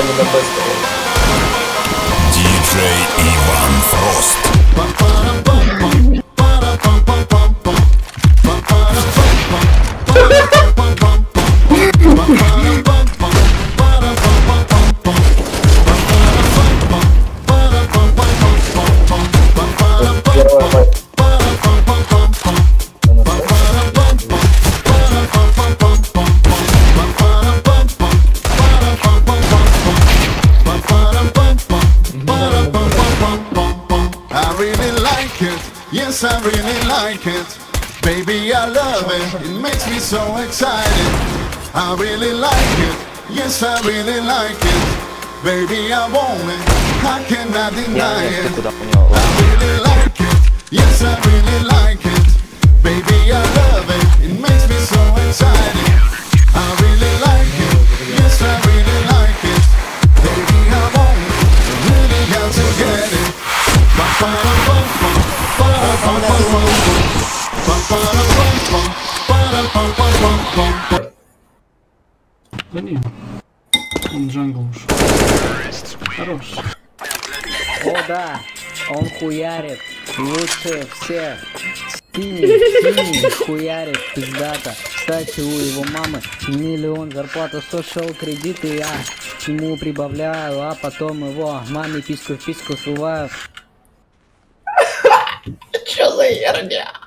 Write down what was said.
I remember is DJ really like it, yes I really like it. Baby I love it, it makes me so excited. I really like it, yes I really like it. Baby I want it, I cannot deny it. I really like it, yes I really like it Да не. Он джангл ушел. Хорош. О да, он хуярит лучше всех. Синий, синий хуярит пиздата. Кстати, у его мамы миллион зарплата, сошел кредиты, я ему прибавляю, а потом его маме писку в писку суваю. Ehrenjahr.